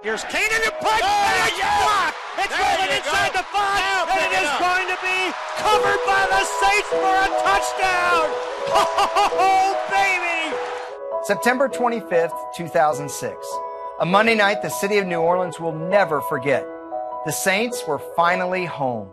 Here's Kane in the punch, oh, and it's yeah. blocked. It's there rolling inside go. the five, now, and it is up. going to be covered by the Saints for a touchdown. Oh, baby! September 25th, 2006. A Monday night the city of New Orleans will never forget. The Saints were finally home.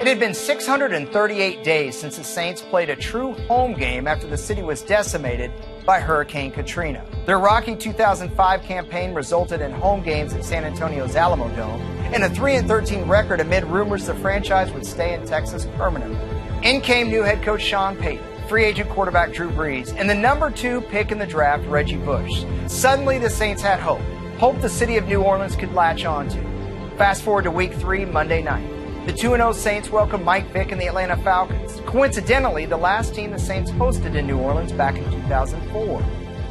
It had been 638 days since the Saints played a true home game after the city was decimated by Hurricane Katrina. Their rocky 2005 campaign resulted in home games at San Antonio's Alamodome and a 3 13 record amid rumors the franchise would stay in Texas permanently. In came new head coach Sean Payton, free agent quarterback Drew Brees, and the number two pick in the draft, Reggie Bush. Suddenly, the Saints had hope. Hope the city of New Orleans could latch onto. Fast forward to week three, Monday night. The 2 0 Saints welcome Mike Vick and the Atlanta Falcons. Coincidentally, the last team the Saints hosted in New Orleans back in 2004.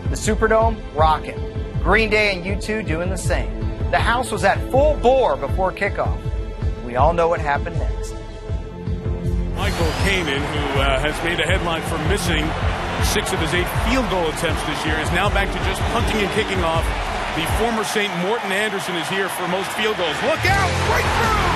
The Superdome, rocking. Green Day and U2 doing the same. The house was at full bore before kickoff. We all know what happened next. Michael Koenen, who uh, has made a headline for missing six of his eight field goal attempts this year, is now back to just punting and kicking off. The former Saint Morten Andersen is here for most field goals. Look out! Right through!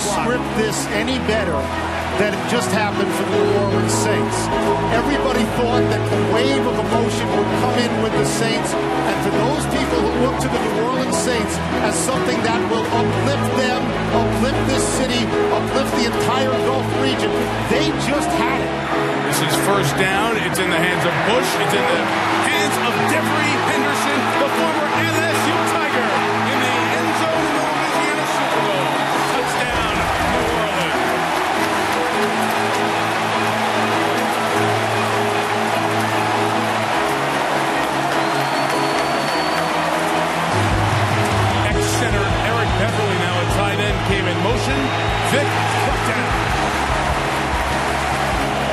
Script this any better than it just happened for the New Orleans Saints. Everybody thought that the wave of emotion would come in with the Saints, and for those people who look to the New Orleans Saints as something that will uplift them, uplift this city, uplift the entire Gulf region, they just had it. This is first down. It's in the hands of Bush. It's in the hands of Devery Henderson, the former Vick struck down.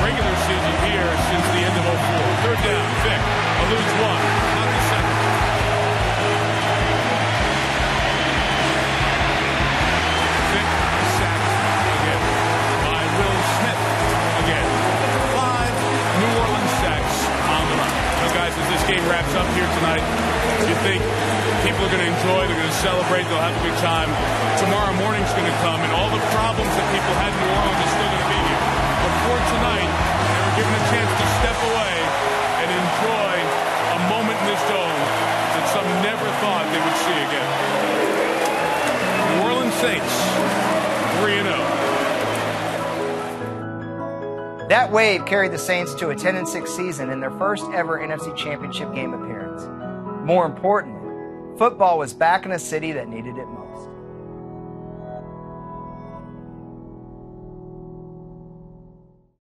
Regular season here since the end of 04. Third down, Vick eludes one, not the second. Vick sacked again by Will Smith again. Five New Orleans sacks on the run. So guys, as this game wraps up here tonight, you think people are going to enjoy, they're going to celebrate, they'll have a good time. Tomorrow morning's going to come, and all the problems that people had in New Orleans are still going to be here. But for tonight, they were given a chance to step away and enjoy a moment in this dome that some never thought they would see again. New Orleans Saints, 3 0. That wave carried the Saints to a 10 6 season in their first ever NFC Championship game appearance. More importantly, football was back in a city that needed it most.